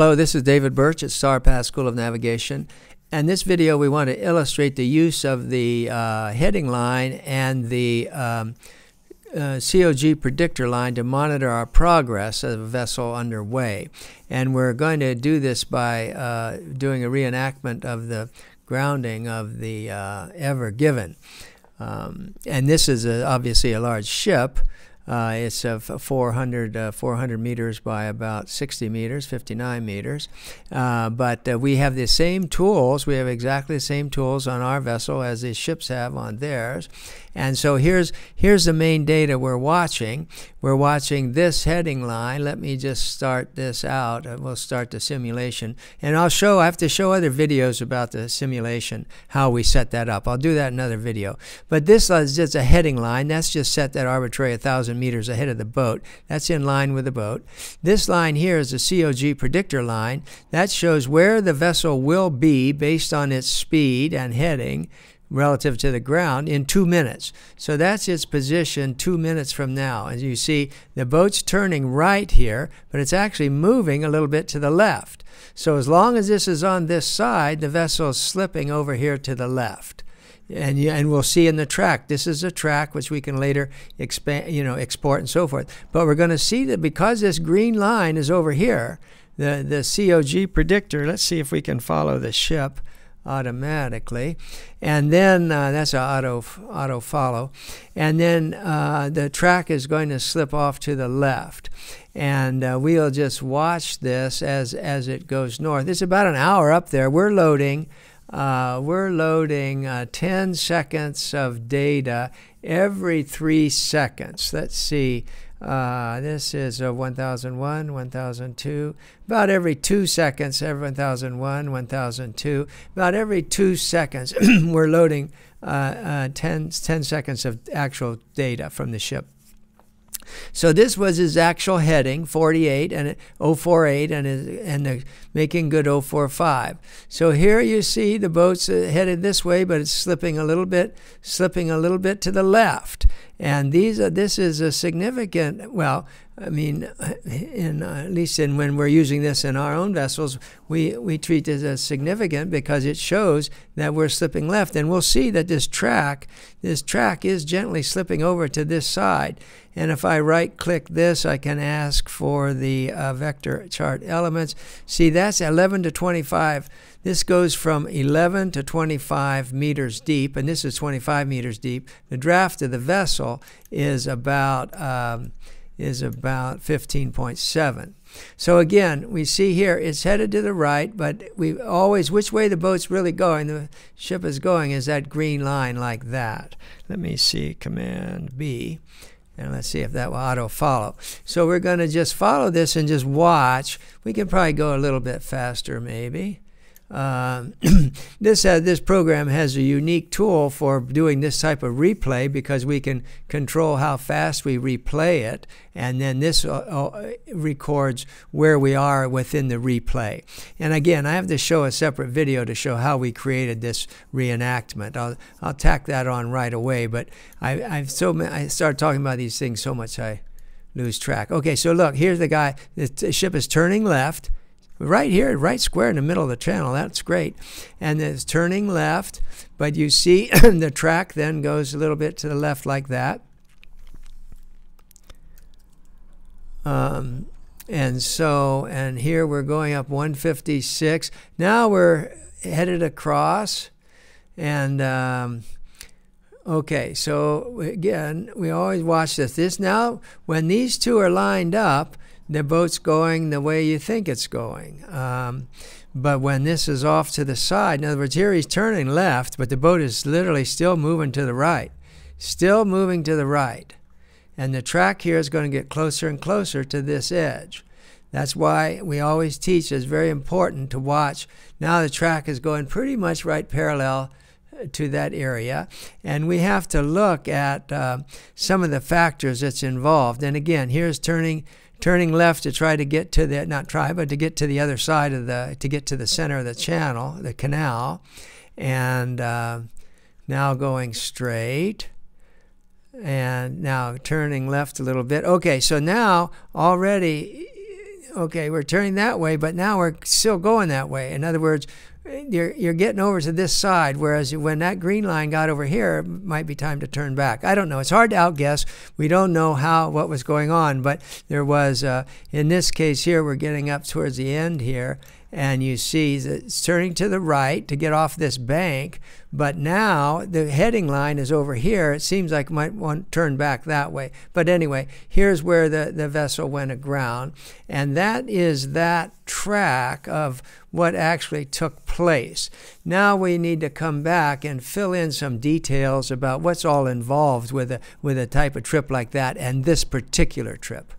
Hello, this is David Burch at Starpath School of Navigation. And this video, we want to illustrate the use of the uh, heading line and the um, uh, COG predictor line to monitor our progress of a vessel underway. And we're going to do this by uh, doing a reenactment of the grounding of the uh, Ever Given. Um, and this is a, obviously a large ship. Uh, it's uh, 400, uh, 400 meters by about 60 meters, 59 meters. Uh, but uh, we have the same tools. We have exactly the same tools on our vessel as the ships have on theirs. And so here's, here's the main data we're watching. We're watching this heading line. Let me just start this out. Uh, we'll start the simulation. And I'll show, I have to show other videos about the simulation, how we set that up. I'll do that in another video. But this is just a heading line. That's just set that arbitrary 1,000 meters ahead of the boat. That's in line with the boat. This line here is a COG predictor line. That shows where the vessel will be based on its speed and heading relative to the ground in two minutes. So that's its position two minutes from now. As you see, the boat's turning right here, but it's actually moving a little bit to the left. So as long as this is on this side, the vessel is slipping over here to the left. And, you, and we'll see in the track. This is a track which we can later expand, you know, export and so forth. But we're going to see that because this green line is over here, the, the COG predictor, let's see if we can follow the ship automatically. And then uh, that's an auto, auto follow. And then uh, the track is going to slip off to the left. And uh, we'll just watch this as, as it goes north. It's about an hour up there. We're loading. Uh, we're loading uh, 10 seconds of data every three seconds. Let's see. Uh, this is a 1001, 1002. About every two seconds, every 1001, 1002. About every two seconds, we're loading uh, uh, 10, 10 seconds of actual data from the ship. So this was his actual heading, 48 and 048, and and the making good 045. So here you see the boat's uh, headed this way, but it's slipping a little bit, slipping a little bit to the left. And these are, this is a significant, well, I mean, in, uh, at least in when we're using this in our own vessels, we, we treat this as significant because it shows that we're slipping left. And we'll see that this track, this track is gently slipping over to this side. And if I right click this, I can ask for the uh, vector chart elements. See, that's 11 to 25. This goes from 11 to 25 meters deep, and this is 25 meters deep. The draft of the vessel is about um, is about 15.7. So again, we see here it's headed to the right, but we always, which way the boat's really going, the ship is going, is that green line like that. Let me see, Command B, and let's see if that will auto follow. So we're going to just follow this and just watch. We can probably go a little bit faster maybe. Um, this uh, this program has a unique tool for doing this type of replay because we can control how fast we replay it, and then this uh, uh, records where we are within the replay. And again, I have to show a separate video to show how we created this reenactment. I'll I'll tack that on right away. But I I've so I start talking about these things so much I lose track. Okay, so look, here's the guy. The ship is turning left right here, right square in the middle of the channel. That's great. And it's turning left, but you see the track then goes a little bit to the left like that. Um, and so, and here we're going up 156. Now we're headed across. And um, okay, so again, we always watch this. This now, when these two are lined up, the boat's going the way you think it's going. Um, but when this is off to the side, in other words, here he's turning left, but the boat is literally still moving to the right, still moving to the right. And the track here is going to get closer and closer to this edge. That's why we always teach it's very important to watch. Now the track is going pretty much right parallel uh, to that area. And we have to look at uh, some of the factors that's involved. And again, here's turning turning left to try to get to the not try but to get to the other side of the to get to the center of the channel the canal and uh, now going straight and now turning left a little bit okay so now already okay, we're turning that way, but now we're still going that way. In other words, you're, you're getting over to this side, whereas when that green line got over here, it might be time to turn back. I don't know. It's hard to outguess. We don't know how what was going on, but there was, uh, in this case here, we're getting up towards the end here, and you see that it's turning to the right to get off this bank, but now the heading line is over here. It seems like it might want turn back that way. But anyway, here's where the, the vessel went aground, and that is that track of what actually took place. Now we need to come back and fill in some details about what's all involved with a, with a type of trip like that and this particular trip.